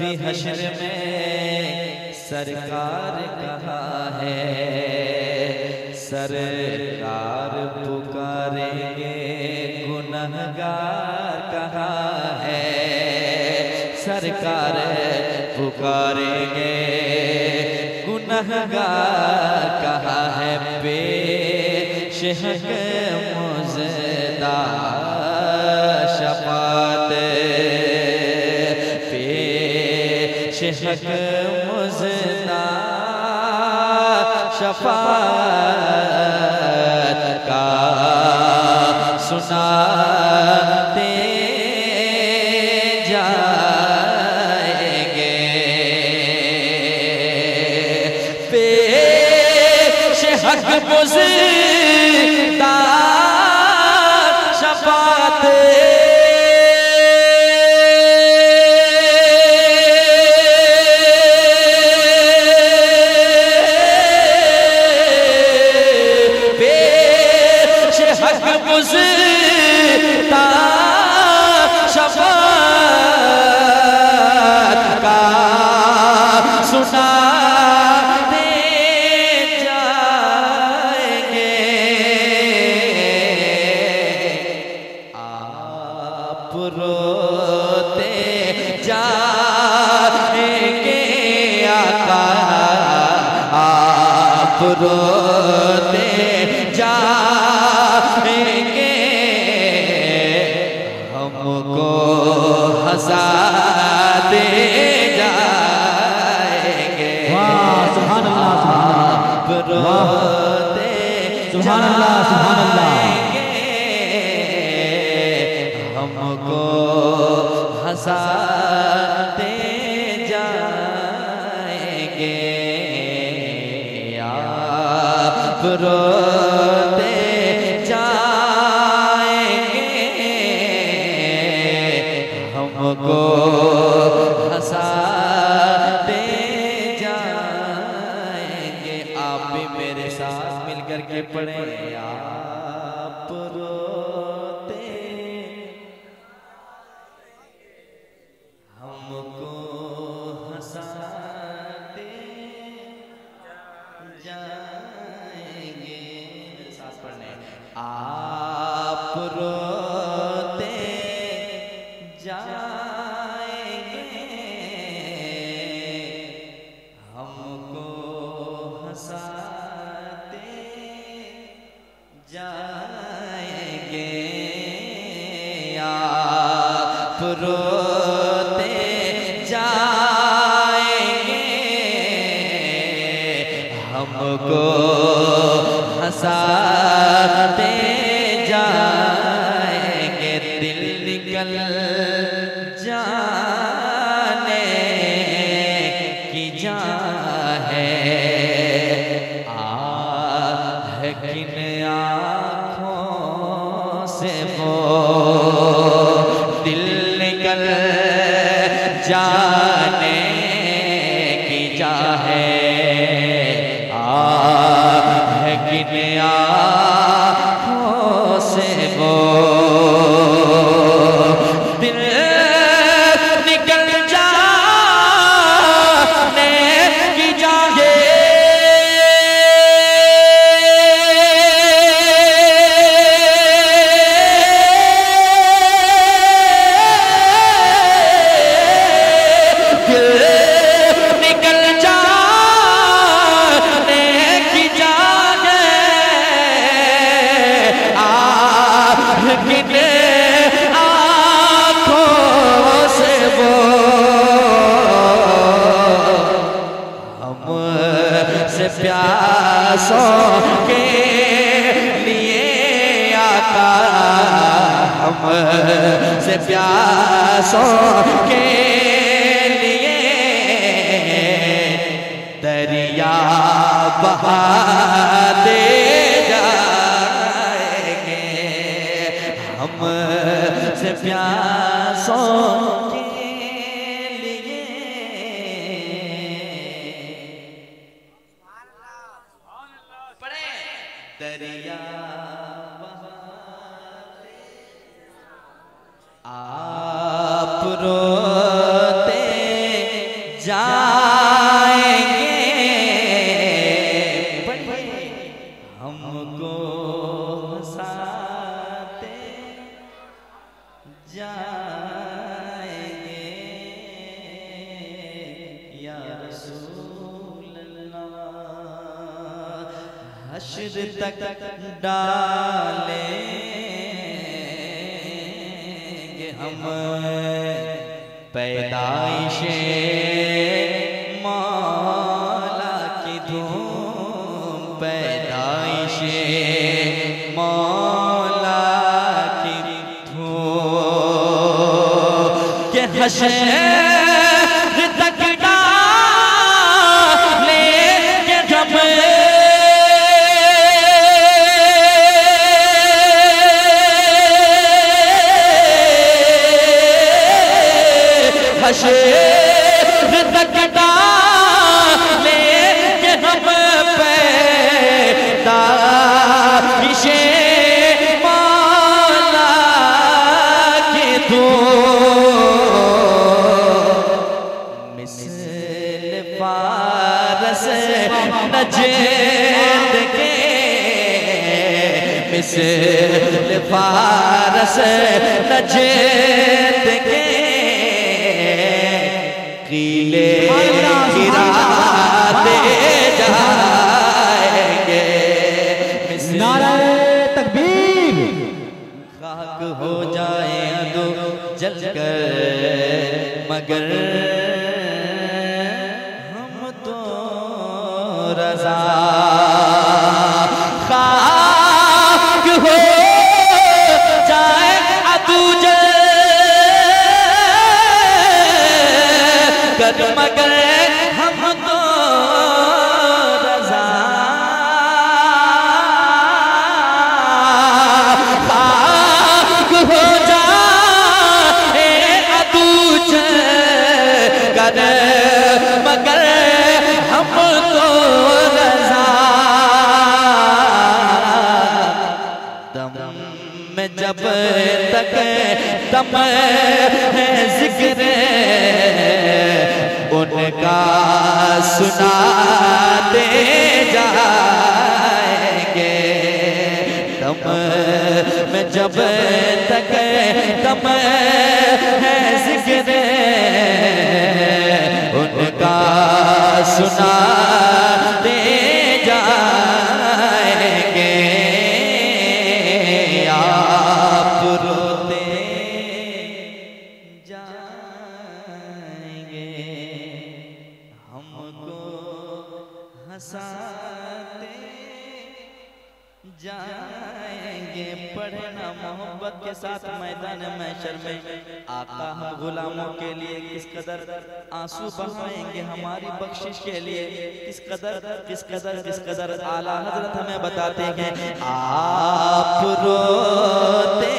भी हशर में सरकार कहा है, सरकार पुकारेंगे, गुनहगार कहा है, सरकार पुकारेंगे, गुनहगार कहा है, पेश मुजदा हक मुजदा शफात का सुनाते आप रोते जाएँगे। हमको हंसाते जाएँगे। वाह सुभान अल्लाह आप रोते सुभान अल्लाह सुभान अल्लाह जाएँगे, हमको हंसाते रोते जाएँगे। हमको हंसाते जाएँगे। आप भी मेरे साथ मिलकर के पढ़े। आप रोते रोते जाएँगे। हमको हंसाते जाने के लिए आता हम से प्यासों के लिए। दरिया बहाते जाएँगे हम से प्यासों आप रोते जाएँगे। हमको साते जाएँगे। या रसूल अल्लाह हश्र तक डालें। हम पैदाइश माला की धूम पैदाइश माला की धूम। के हश्र नजेद के मिसल पारस नजेद के कीले गिराते जाएँगे। मिसल नारे तकबीर। खाक हो जाए अदो जल कर मगर सुनाते जाएँगे। दम में जब तक दम है ज़िक्र हंसाते जाएँगे, पढ़ना मोहब्बत के साथ मैदान मैशर में। आका हम गुलामों के लिए किस कदर आँसू बहाएँगे हमारी बख्शिश के लिए? किस कदर किस कदर किस कदर? आला हज़रत हमें बताते हैं, आप रोते